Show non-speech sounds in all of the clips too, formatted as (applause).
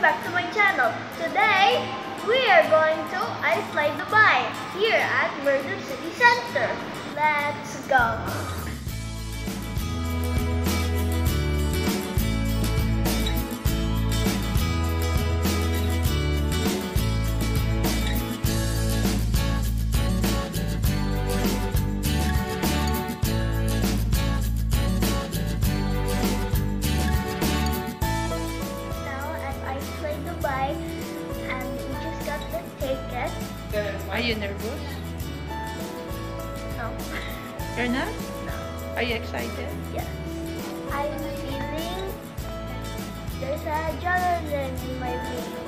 welcome back to my channel. Today, we are going to iFLY, Dubai, here at Mirdif City Center. Let's go! You nervous? No, You're not? no. Are you excited? Yes. I'm feeling there's a adrenaline in my veins.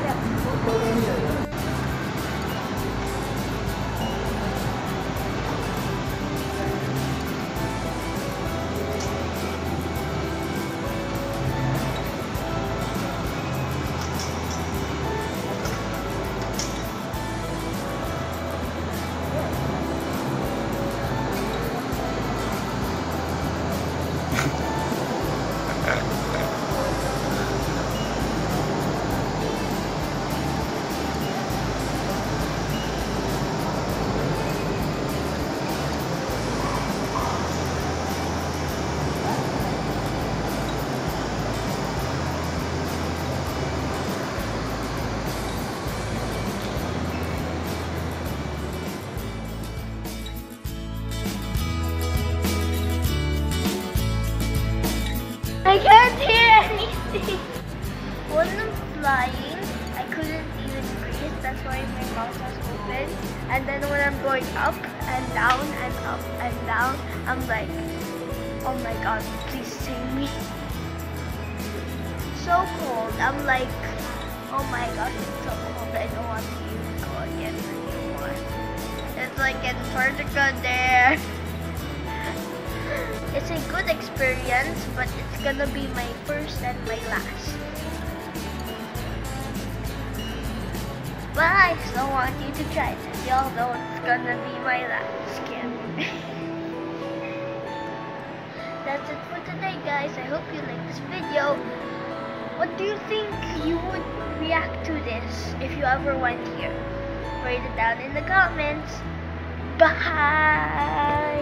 (laughs) when I'm flying, I couldn't even breathe. That's why my mouth was open. And then when I'm going up and down and up and down, I'm like, oh my god, please save me. So cold. I'm like, oh my gosh, it's so cold. I don't want to even go again anymore. It's like Antarctica there. (laughs) It's a good experience, but it's gonna be my first and my last. But I still want you to try it, although it's gonna be my last skin. (laughs) That's it for today, guys. I hope you like this video. What do you think you would react to this if you ever went here? Write it down in the comments. Bye!